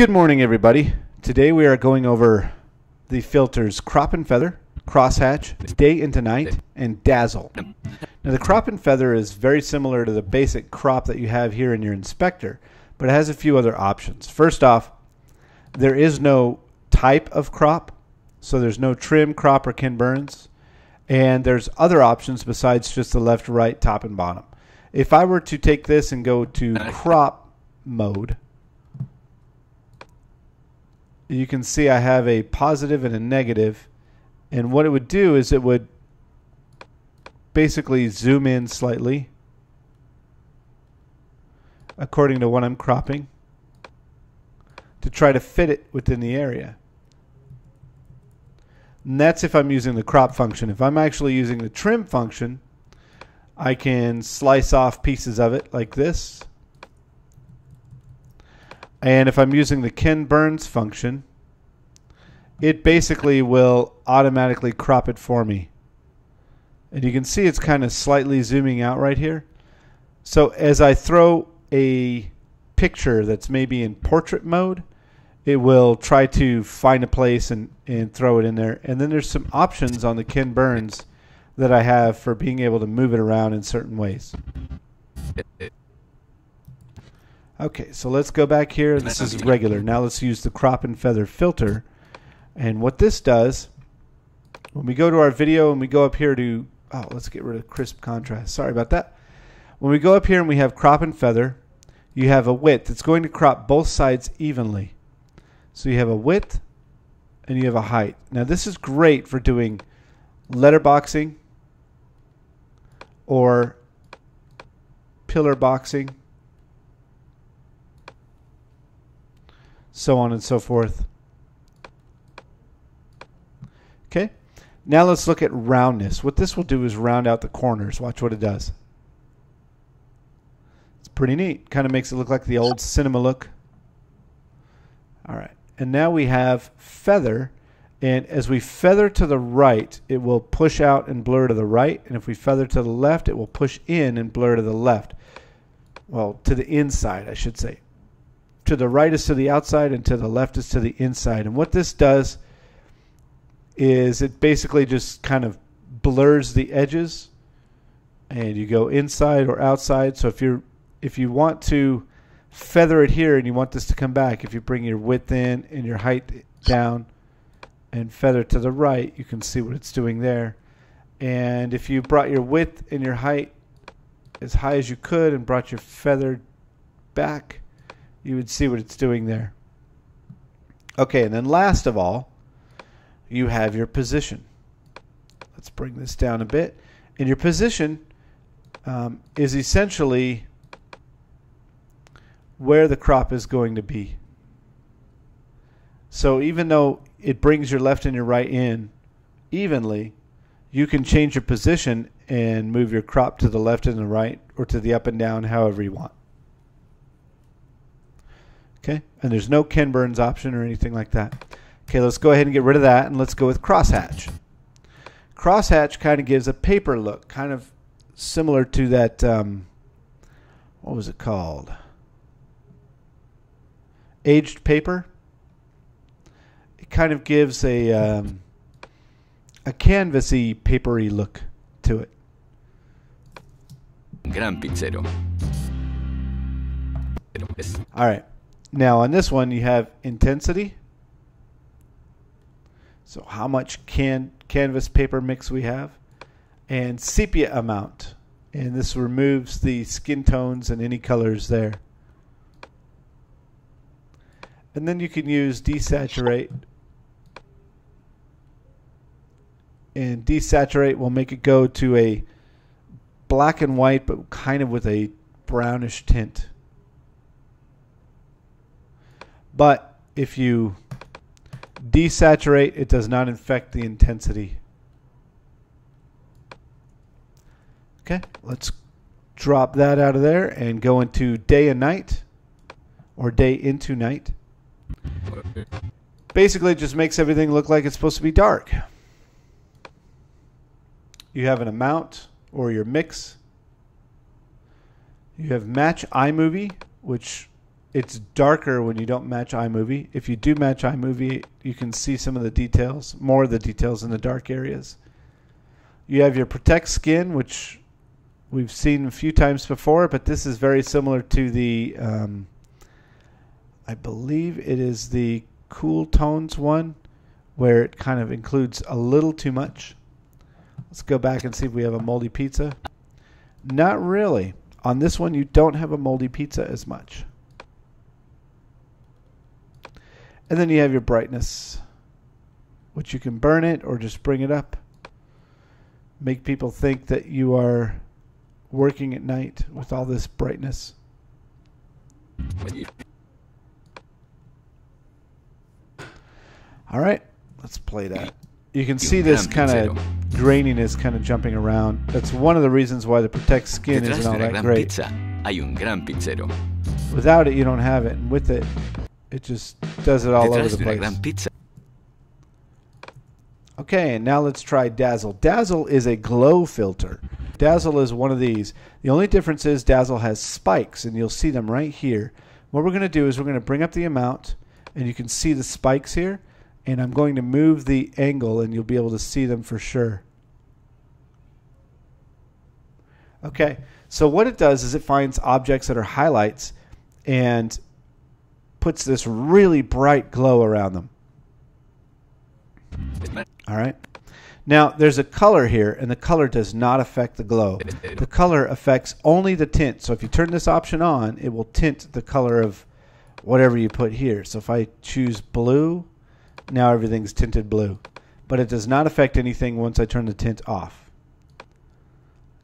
Good morning, everybody. Today we are going over the filters crop and feather, crosshatch, day into night, and dazzle. Now, the crop and feather is very similar to the basic crop that you have here in your inspector, but it has a few other options. First off, there is no type of crop, so there's no trim, crop, or Ken Burns, and there's other options besides just the left, right, top, and bottom. If I were to take this and go to crop mode, you can see I have a positive and a negative, and what it would do is it would basically zoom in slightly according to what I'm cropping to try to fit it within the area. And that's if I'm using the crop function. If I'm actually using the trim function, I can slice off pieces of it like this. And if I'm using the Ken Burns function, it basically will automatically crop it for me. And you can see it's kind of slightly zooming out right here. So as I throw a picture that's maybe in portrait mode, it will try to find a place and, and throw it in there. And then there's some options on the Ken Burns that I have for being able to move it around in certain ways. Okay, so let's go back here. This is regular. Now let's use the crop and feather filter. And what this does, when we go to our video and we go up here to, oh, let's get rid of crisp contrast. Sorry about that. When we go up here and we have crop and feather, you have a width. that's going to crop both sides evenly. So you have a width and you have a height. Now this is great for doing letterboxing or pillar boxing, so on and so forth. Okay, now let's look at roundness. What this will do is round out the corners. Watch what it does. It's pretty neat. Kind of makes it look like the old cinema look. All right, and now we have feather. And as we feather to the right, it will push out and blur to the right. And if we feather to the left, it will push in and blur to the left. Well, to the inside, I should say. To the right is to the outside, and to the left is to the inside. And what this does is it basically just kind of blurs the edges. And you go inside or outside. So if you're if you want to feather it here and you want this to come back, if you bring your width in and your height down, and feather to the right, you can see what it's doing there. And if you brought your width and your height as high as you could and brought your feather back, you would see what it's doing there. Okay, and then last of all, you have your position. Let's bring this down a bit. And your position um, is essentially where the crop is going to be. So even though it brings your left and your right in evenly, you can change your position and move your crop to the left and the right or to the up and down however you want. Okay, and there's no Ken Burns option or anything like that. Okay, let's go ahead and get rid of that and let's go with crosshatch. Crosshatch kind of gives a paper look, kind of similar to that, um, what was it called? Aged paper It kind of gives a um, a canvasy, papery look to it. Gran pizzero. All right. Now on this one you have intensity. So how much can canvas paper mix we have and sepia amount. And this removes the skin tones and any colors there. And then you can use desaturate and desaturate will make it go to a black and white but kind of with a brownish tint. But if you desaturate, it does not affect the intensity. Okay, let's drop that out of there and go into day and night or day into night. Basically, it just makes everything look like it's supposed to be dark you have an amount or your mix. You have match iMovie, which it's darker when you don't match iMovie. If you do match iMovie, you can see some of the details, more of the details in the dark areas. You have your protect skin, which we've seen a few times before, but this is very similar to the, um, I believe it is the cool tones one, where it kind of includes a little too much. Let's go back and see if we have a moldy pizza. Not really. On this one, you don't have a moldy pizza as much. And then you have your brightness, which you can burn it or just bring it up. Make people think that you are working at night with all this brightness. All right, let's play that. You can see this kind of graininess kind of jumping around. That's one of the reasons why the Protect skin isn't all that great. Without it, you don't have it, and with it, it just does it all over the place. Okay, and now let's try Dazzle. Dazzle is a glow filter. Dazzle is one of these. The only difference is Dazzle has spikes, and you'll see them right here. What we're going to do is we're going to bring up the amount, and you can see the spikes here, and I'm going to move the angle, and you'll be able to see them for sure. Okay, so what it does is it finds objects that are highlights and puts this really bright glow around them. All right. Now, there's a color here, and the color does not affect the glow. The color affects only the tint. So if you turn this option on, it will tint the color of whatever you put here. So if I choose blue, now everything's tinted blue. But it does not affect anything once I turn the tint off.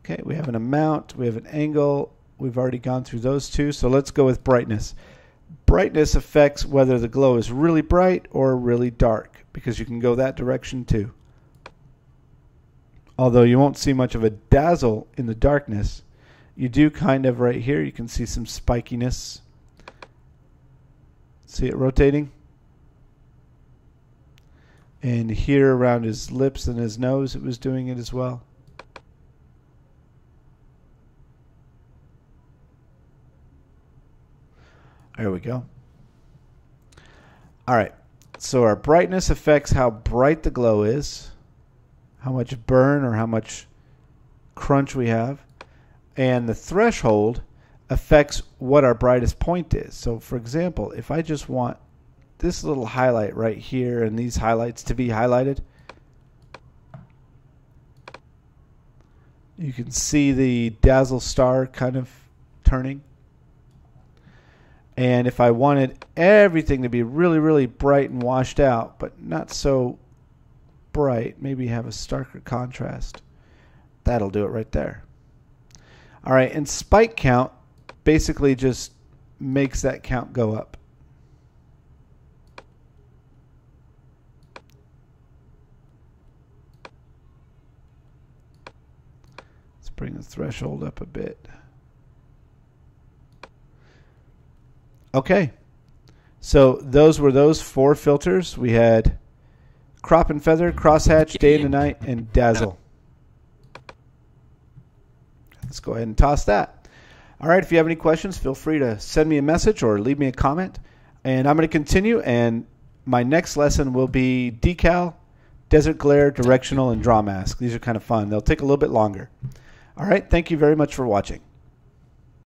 Okay, we have an amount, we have an angle. We've already gone through those two. So let's go with brightness. Brightness affects whether the glow is really bright or really dark because you can go that direction too. Although you won't see much of a dazzle in the darkness, you do kind of right here. You can see some spikiness. See it rotating? And here around his lips and his nose, it was doing it as well. There we go. All right. So our brightness affects how bright the glow is, how much burn or how much crunch we have. And the threshold affects what our brightest point is. So for example, if I just want this little highlight right here and these highlights to be highlighted, you can see the dazzle star kind of turning. And if I wanted everything to be really, really bright and washed out, but not so bright, maybe have a starker contrast, that'll do it right there. All right, and spike count basically just makes that count go up. Let's bring the threshold up a bit. Okay. So those were those four filters. We had crop and feather, crosshatch, day and night, and dazzle. Let's go ahead and toss that. All right, if you have any questions, feel free to send me a message or leave me a comment. And I'm going to continue, and my next lesson will be decal, desert glare, directional, and draw mask. These are kind of fun. They'll take a little bit longer. All right, thank you very much for watching.